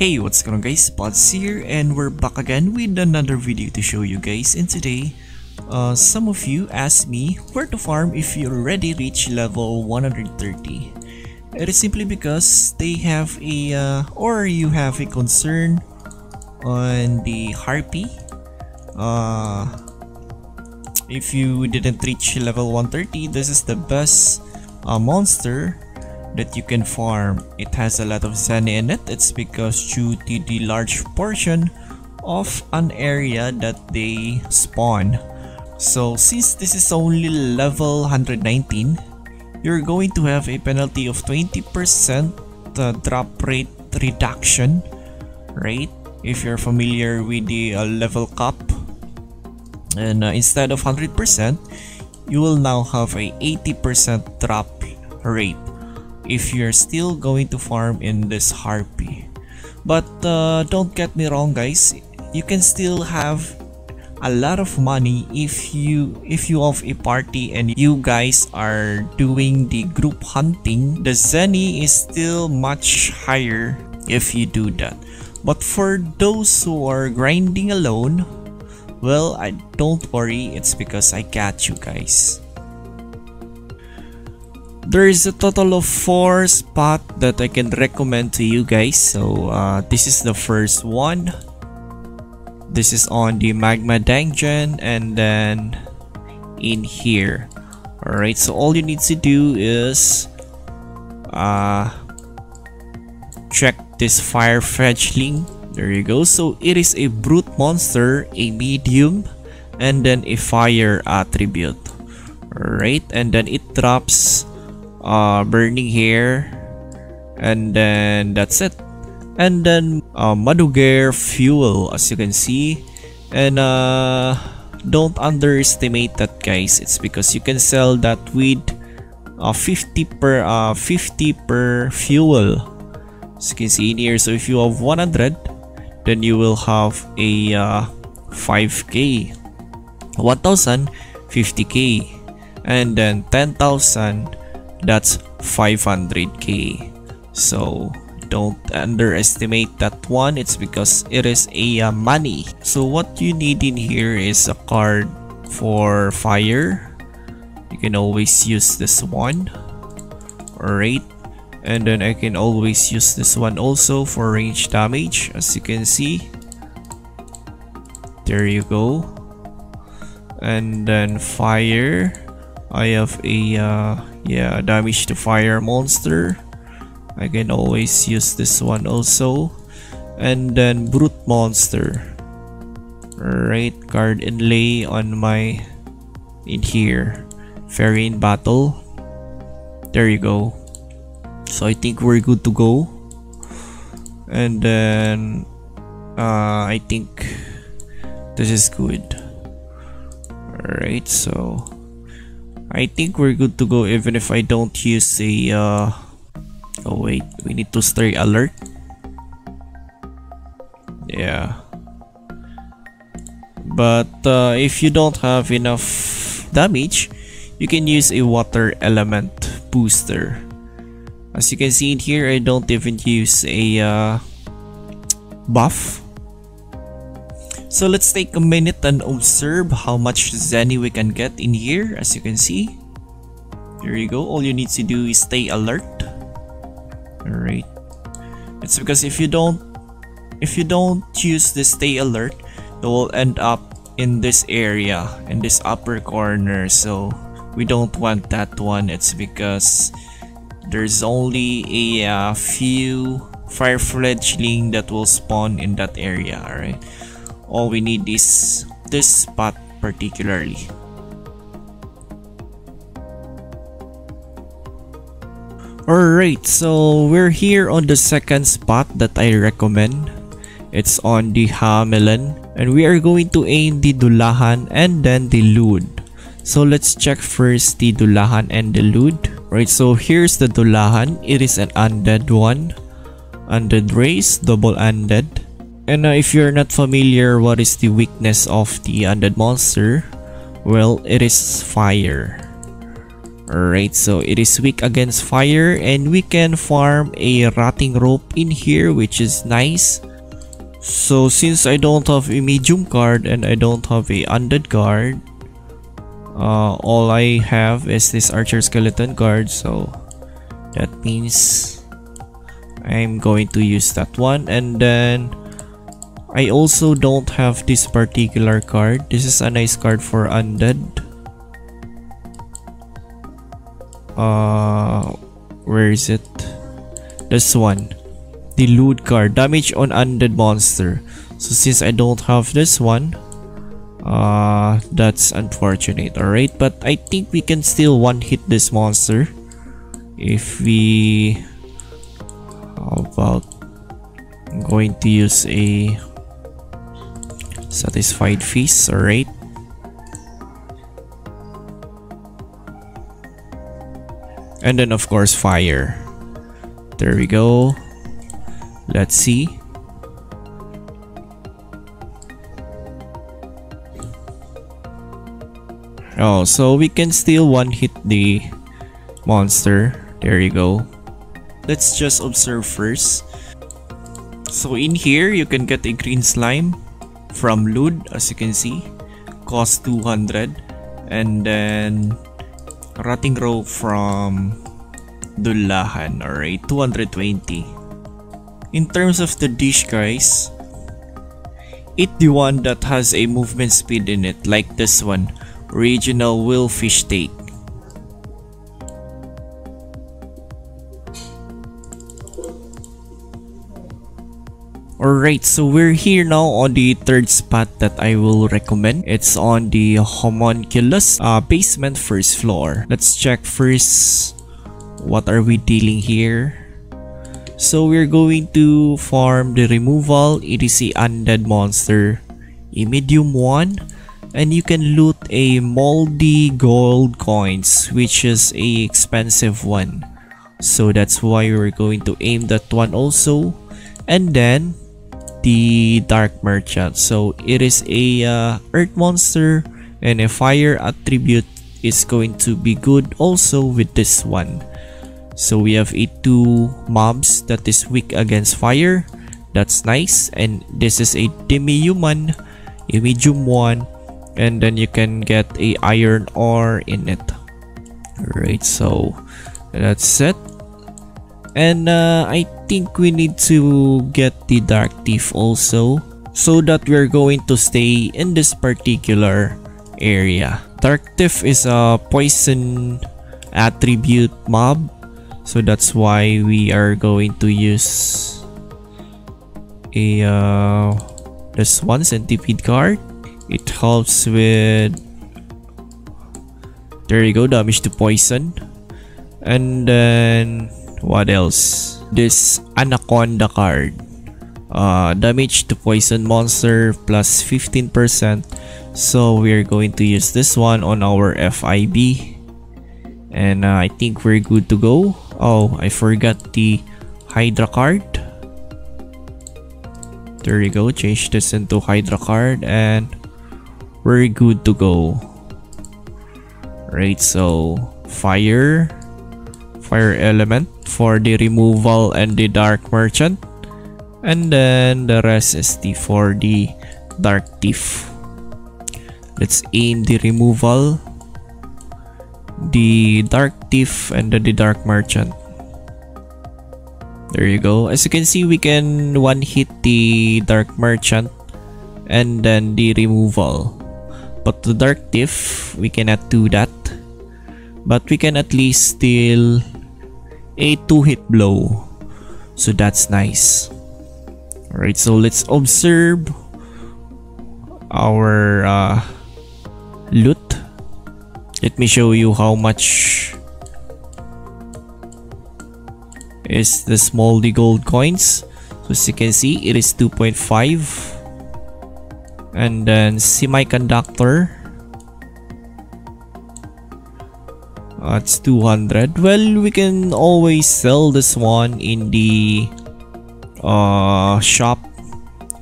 Hey what's going on guys, Budz here and we're back again with another video to show you guys. And today uh, some of you asked me where to farm if you already reach level 130 it is simply because they have a uh, or you have a concern on the harpy. Uh, if you didn't reach level 130 this is the best uh, monster that you can farm. It has a lot of Zeny in it. It's because due to the large portion of an area that they spawn. So since this is only level 119, you're going to have a penalty of 20% uh, drop rate reduction, rate If you're familiar with the uh, level cap. And uh, instead of 100%, you will now have a 80% drop rate if you're still going to farm in this harpy. But uh, don't get me wrong guys. You can still have a lot of money if you if you have a party and you guys are doing the group hunting. The zeny is still much higher if you do that. But for those who are grinding alone well i don't worry. It's because i got you guys there is a total of four spot that I can recommend to you guys. So uh, this is the first one. This is on the magma dungeon and then in here. Alright so all you need to do is uh, check this fire Fetchling. there you go. So it is a brute monster a medium and then a fire attribute. Alright and then it drops uh, burning hair and then that's it. And then uh, Maduger fuel as you can see. And uh, don't underestimate that guys. It's because you can sell that with uh, 50 per uh, 50 per fuel. As you can see in here so if you have 100 then you will have a uh, 5k 1000 50k and then 10,000 that's 500k so don't underestimate that one. It's because it is a uh, money. So what you need in here is a card for fire. You can always use this one. Alright. And then I can always use this one also for range damage as you can see. There you go. And then fire. I have a uh, yeah damage to fire monster. I can always use this one also. And then brute monster. Right card inlay on my in here. Fairy in battle. There you go. So I think we're good to go. And then uh, I think this is good. Alright so I think we're good to go even if I don't use a uh... oh wait. We need to stay alert. Yeah. But uh, if you don't have enough damage you can use a water element booster. As you can see in here I don't even use a uh, buff so let's take a minute and observe how much Zeny we can get in here as you can see. There you go, all you need to do is stay alert. Alright. It's because if you don't if you don't use the stay alert, you will end up in this area, in this upper corner. So we don't want that one. It's because there's only a uh, few fire fledgling that will spawn in that area, alright? All we need is this spot particularly Alright, so we're here on the second spot that I recommend. It's on the Hamelin. And we are going to aim the Dullahan and then the Lude. So let's check first the Dullahan and the Lude. Right, so here's the Dullahan. It is an undead one. Undead race, double undead. And uh, if you're not familiar what is the weakness of the undead monster, well, it is fire. Alright, so it is weak against fire and we can farm a rotting rope in here which is nice. So since I don't have a medium card and I don't have a undead card, uh, all I have is this archer skeleton card so that means I'm going to use that one and then I also don't have this particular card. This is a nice card for undead. Uh, where is it? This one. The loot card. Damage on undead monster. So since I don't have this one, uh, that's unfortunate. Alright, but I think we can still one hit this monster. If we... How about... I'm going to use a Satisfied feast, alright. And then of course fire. There we go. Let's see. Oh, so we can still one hit the monster. There you go. Let's just observe first. So in here, you can get a green slime from Lude as you can see cost 200 and then Rotting Rope from Dullahan alright 220 in terms of the dish guys it the one that has a movement speed in it like this one regional will fish Alright, so we're here now on the third spot that I will recommend. It's on the homunculus uh, basement first floor. Let's check first what are we dealing here. So we're going to farm the Remover. A undead monster, medium one. And you can loot a moldy gold coins which is a expensive one. So that's why we're going to aim that one also. And then the Dark Merchant. So it is a uh, Earth monster and a fire attribute is going to be good also with this one. So we have a two mobs that is weak against fire. That's nice. And this is a demi-human, a medium one. And then you can get a iron ore in it. Alright, so that's it. And uh, I think we need to get the Dark Thief also so that we're going to stay in this particular area. Dark Thief is a poison attribute mob so that's why we are going to use a uh, this one centipede card. It helps with there you go damage to poison and then what else this Anaconda card. Uh, damage to poison monster plus 15%. So we're going to use this one on our FIB. And uh, I think we're good to go. Oh, I forgot the Hydra card. There you go. Change this into Hydra card and we're good to go. Right, so fire, fire element for the Remover and the dark merchant. And then the rest is the for the dark thief. Let's aim the Remover. The dark thief and the, the dark merchant. There you go. As you can see we can one hit the dark merchant and then the removal. But the dark thief we cannot do that. But we can at least still a two-hit blow. So that's nice. Alright, so let's observe our uh, loot. Let me show you how much is the small the gold coins. So as you can see, it is 2.5. And then semiconductor It's 200. Well, we can always sell this one in the uh, shop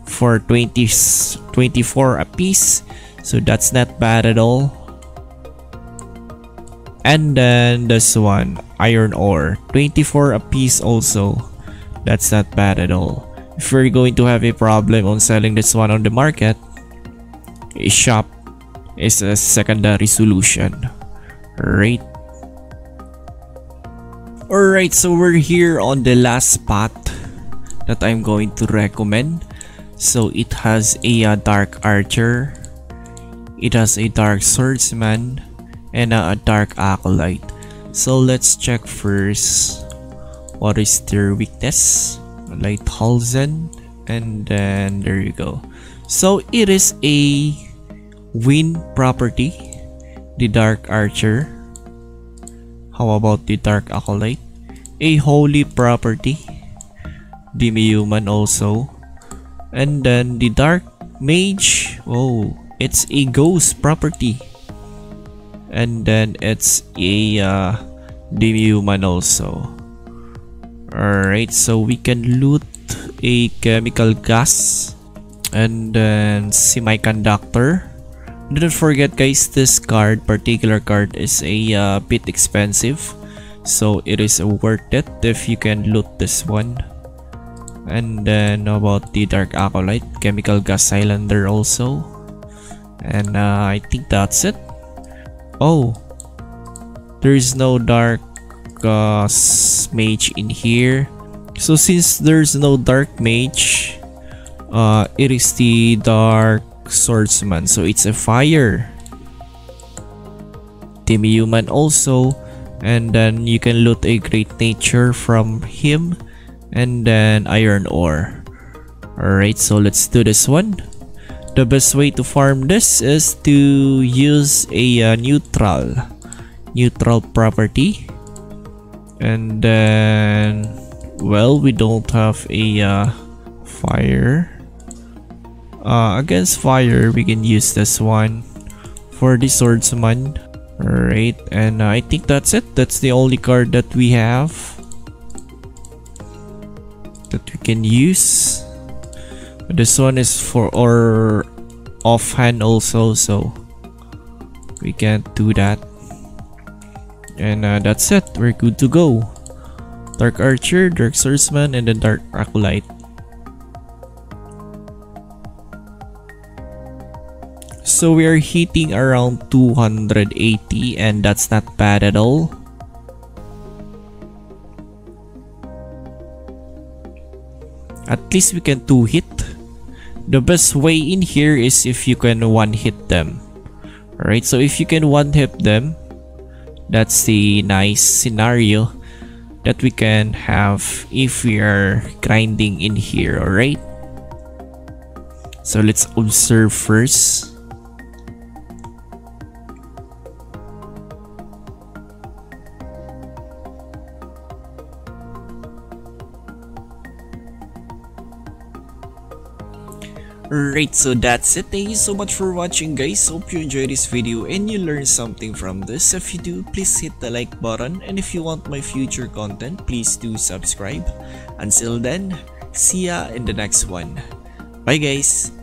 for 20, 24 a piece. So that's not bad at all. And then this one, iron ore, 24 a piece also. That's not bad at all. If we're going to have a problem on selling this one on the market, a shop is a secondary solution. Right? Alright, so we're here on the last spot that I'm going to recommend. So it has a uh, dark archer, it has a dark swordsman, and uh, a dark acolyte. So let's check first what is their weakness. Lighthalzen, and then there you go. So it is a wind property, the dark archer how about the Dark Acolyte? A holy property. Demi-human also. And then the Dark Mage. Oh, it's a ghost property. And then it's a uh, demi-human also. Alright, so we can loot a chemical gas. And then semiconductor. Don't forget guys, this card, particular card is a uh, bit expensive. So it is worth it if you can loot this one. And then about the Dark Acolyte, Chemical Gas Cylinder also. And uh, I think that's it. Oh, there is no Dark uh, Mage in here. So since there's no Dark Mage, uh, it is the Dark swordsman. So it's a fire. Demi-human also. And then you can loot a great nature from him. And then iron ore. Alright so let's do this one. The best way to farm this is to use a uh, neutral. Neutral property. And then well we don't have a uh, fire uh, against fire, we can use this one for the swordsman. Alright, and uh, I think that's it. That's the only card that we have that we can use. This one is for our offhand also, so we can't do that. And uh, that's it. We're good to go. Dark Archer, Dark Swordsman, and then Dark Acolyte. So we are hitting around 280 and that's not bad at all. At least we can 2 hit. The best way in here is if you can 1 hit them. Alright, so if you can 1 hit them, that's the nice scenario that we can have if we are grinding in here, alright? So let's observe first. Right, so that's it. Thank you so much for watching guys. Hope you enjoyed this video and you learned something from this. If you do, please hit the like button. And if you want my future content, please do subscribe. Until then, see ya in the next one. Bye guys!